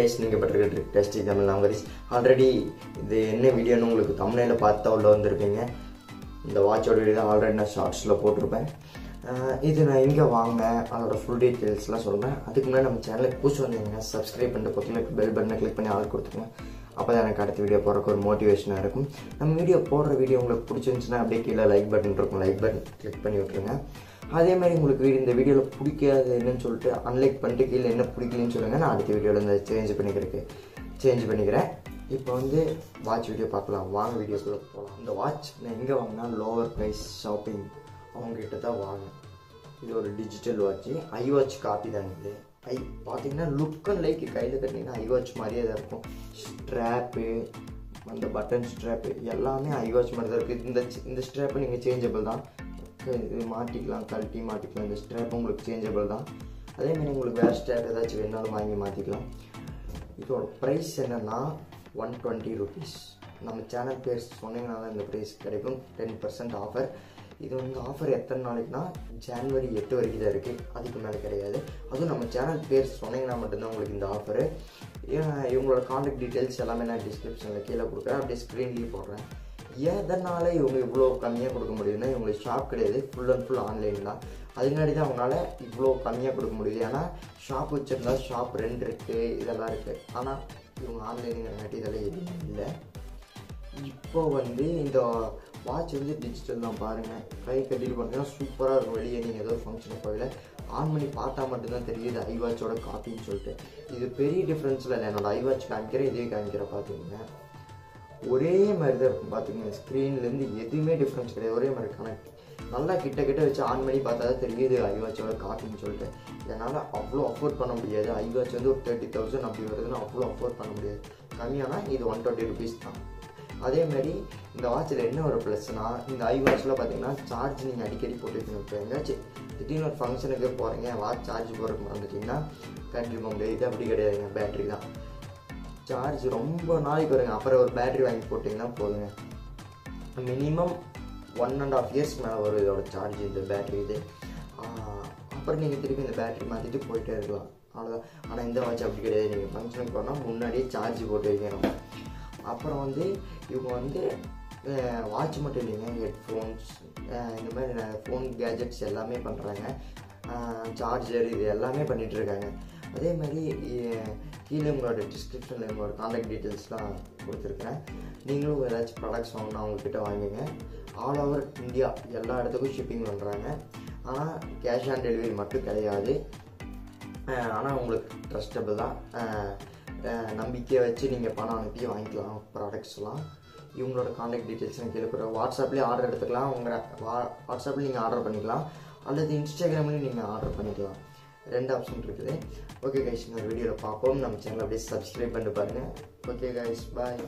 Guys நீங்கள் பட்டிருக்க டெஸ்டி தமிழ் நான் கரிஸ் already இது என்ன வீடியோன்னு உங்களுக்கு தமிழில் பார்த்தா உள்ளே வந்திருப்பீங்க. இந்த வாட்சோட வீடியோ தான் ஆல்ரெடி நான் ஷார்ட்ஸில் போட்டிருப்பேன். இது நான் எங்கே வாங்கினேன் அதோட ஃபுல் டீட்டெயில்ஸ்லாம் சொல்கிறேன் அதுக்கு முன்னாடி நம்ம சேனலுக்கு புதுசு வந்தீங்கன்னா சப்ஸ்கிரைப் பண்ணிட்டு பக்கத்தில் பெல் பட்டனை கிளிக் பண்ணி ஆள் கொடுத்துருங்க. அப்போ தான் எனக்கு அடுத்த வீடியோ போகிறக்கு ஒரு மோட்டிவேஷனாக இருக்கும். நம்ம வீடியோ போடுற வீடியோ உங்களுக்கு பிடிச்சிருந்துச்சுன்னா அப்படியே கீழே லைக் பட்டன் இருக்கும். லைக் பட்டன் கிளிக் பண்ணி விட்ருங்க அதே மாதிரி உங்களுக்கு இந்த வீடியோவில் பிடிக்காது என்னன்னு சொல்லிட்டு அன்லைக் பண்ணிட்டு கீழே என்ன பிடிக்கலன்னு சொல்லுங்கள் நான் அடுத்த வீடியோவில் இந்த சேஞ்ச் பண்ணிக்கிறதுக்கு சேஞ்ச் பண்ணிக்கிறேன். இப்போ வந்து வாட்ச் வீடியோ பார்க்கலாம். வாங்க வீடியோக்குள்ளே போகலாம் இந்த வாட்ச் நான் எங்கே வாங்கினா லோவர் ப்ரைஸ் ஷாப்பிங் அவங்ககிட்ட தான் வாங்கினேன் இது ஒரு digital watch I watch copy தான் இது. ஐ பார்த்தீங்கன்னா லுக் அண்ட் லைக் கையில் கட்டிங்கன்னா ஐ வாட்ச் மாதிரியே தான் இருக்கும். ஸ்ட்ராப்பு அந்த பட்டன் ஸ்ட்ராப்பு எல்லாமே ஐ வாட்ச் மாதிரி தான் இருக்குது இந்த இந்த ஸ்ட்ராப்பு நீங்கள் சேஞ்சபிள் தான். இது மாட்டிக்கலாம் கழட்டி மாட்டிக்கலாம் இந்த ஸ்ட்ராப் உங்களுக்கு சேஞ்சபிள் தான். அதே மாதிரி உங்களுக்கு வேறு ஸ்ட்ராப் ஏதாச்சும் வேணாலும் வாங்கி மாற்றிக்கலாம் இதோட ப்ரைஸ் என்னென்னா ஒன் டுவெண்ட்டி ருபீஸ் நம்ம சேனல் பேர் சொன்னீங்கன்னா தான் இந்த ப்ரைஸ் கிடைக்கும். டென் பர்சன்ட் ஆஃபர் இது வந்து ஆஃபர் எத்தனை நாளைக்குனா ஜான்வரி எட்டு வரைக்கும் தான் இருக்குது அதுக்கு மேலே கிடையாது. அதுவும் நம்ம சேனல் பேர் சொன்னீங்கன்னா மட்டும்தான் உங்களுக்கு இந்த ஆஃபரு இவங்களோட காண்டாக்ட் டீட்டெயில்ஸ் எல்லாமே நான் டிஸ்கிரிப்ஷனில் கீழே கொடுக்குறேன். அப்படியே ஸ்க்ரீன்லேயும் போடுறேன். எதனால் இவங்க இவ்வளோ கம்மியாக கொடுக்க முடியுதுன்னா இவங்களுக்கு ஷாப் கிடையாது. ஃபுல் அண்ட் ஃபுல் ஆன்லைன் தான். அதனாடி தான் அவங்களால இவ்வளோ கம்மியாக கொடுக்க முடியுது. ஏன்னா ஷாப் வச்சுருந்தா ஷாப் ரெண்ட் இருக்குது இதெல்லாம் இருக்குது ஆனால் இவங்க ஆன்லைனுங்கிறங்காட்டி இதெல்லாம் எதுவும் இல்லை. இப்போ வந்து இந்த வாட்ச் வந்து டிஜிட்டல் தான் பாருங்கள் கை கட்டிட்டு பார்த்தீங்கன்னா சூப்பராக இருக்கும். வெளியே நீங்கள் ஏதோ ஃபங்க்ஷனுக்கு போகல. ஆன் பண்ணி பார்த்தா மட்டும்தான் தெரியுது ஐ வாட்சோட காப்பின்னு சொல்லிட்டு. இது பெரிய டிஃப்ரென்ஸில் இல்லை. என்னோட ஐ வாட்ச் காமிக்கிறேன் இதே காமிக்கிறேன் பார்த்துக்கோங்க ஒரே மாதிரி தான் இருக்கும் பார்த்துக்கங்க ஸ்க்ரீன்லேருந்து எதுவுமே டிஃப்ரென்ஸ் கிடையாது. ஒரே மாதிரி கனெக்ட் நல்லா கிட்ட கிட்ட வச்சு ஆன் பண்ணி பார்த்தா தான் தெரியுது ஐவாட்சோட காட்டுன்னு சொல்லிட்டு. என்னால் அவ்வளோ அஃபோர்ட் பண்ண முடியாது. ஐவாட்ச் வந்து ஒரு தேர்ட்டி தௌசண்ட் அப்படி வருதுன்னு அவ்வளோ அஃபோர்ட் பண்ண முடியாது. கம்மியானால் இது ஒன் டுவெண்ட்டி ருபீஸ் தான். அதே மாதிரி இந்த வாட்சில் என்ன ஒரு ப்ளஸ்னால் இந்த ஐ வாட்சில் பார்த்தீங்கன்னா சார்ஜ் நீங்கள் அடிக்கடி போட்டுக்கணும் இப்போ எங்கேயாச்சும் திடீர்னு ஒரு ஃபங்க்ஷனுக்கு போகிறீங்க வாட்ச் சார்ஜ் போடுறதுக்கு மறந்துட்டிங்கன்னா கண்டிப்பாக முடியாது இது அப்படி கிடையாதுங்க. பேட்ரி தான். சார்ஜ் ரொம்ப நாளைக்கு வருங்க அப்புறம் ஒரு பேட்ரி வாங்கி போட்டிங்கன்னா போதுங்க. Minimum one and half years மேலே வரும் இதோட சார்ஜ் இந்த பேட்ரி இது. அப்புறம் நீங்கள் திருப்பி இந்த பேட்ரி மாற்றிட்டு போயிட்டே இருக்கலாம். அவ்வளோதான் ஆனால் இந்த வாட்ச் அப்படி கிடையாது. நீங்கள் ஃபங்க்ஷனுக்கு போனால் முன்னாடியே சார்ஜ் போட்டு வைக்கணும். அப்புறம் வந்து இவங்க வந்து வாட்ச் மட்டும் இல்லைங்க. ஹெட்ஃபோன்ஸ் இந்த மாதிரி ஃபோன் கேஜெட்ஸ் எல்லாமே பண்ணுறாங்க சார்ஜர் இது எல்லாமே பண்ணிகிட்ருக்காங்க அதே மாதிரி கீழே உங்களோட டிஸ்கிரிப்ஷனில் உங்களோட காண்டாக்ட் டீட்டெயில்ஸ்லாம் கொடுத்துருக்கேன். நீங்களும் ஏதாச்சும் ப்ராடக்ட்ஸ் வாங்கினா அவங்கக்கிட்ட வாங்குங்க. ஆல் ஓவர் இந்தியா எல்லா இடத்துக்கும் ஷிப்பிங் பண்ணுறாங்க ஆனால் கேஷ் ஆன் டெலிவரி மட்டும் கிடையாது. ஆனால் உங்களுக்கு ட்ரஸ்டபிள் தான். நம்பிக்கையை வச்சு நீங்கள் பணம் அனுப்பி வாங்கிக்கலாம் ப்ராடக்ட்ஸ்லாம் இவங்களோட காண்டாக்ட் டீட்டெயில்ஸ் நான் கீழே வாட்ஸ்அப்லேயே ஆர்டர் எடுத்துக்கலாம். உங்கள் வா வாட்ஸ்அப்பில் நீங்கள் ஆர்டர் பண்ணிக்கலாம். அல்லது இன்ஸ்டாகிராம்லேயும் நீங்கள் ஆர்டர் பண்ணிக்கலாம். ரெண்டு ஆப்ஷன் இருக்குது. ஓகே கைஸ் இன்னொரு வீடியோவில் பார்ப்போம். நம்ம சேனல் அப்படியே சப்ஸ்கிரைப் பண்ணிட்டு பாருங்கள் ஓகே கைஸ் பாய்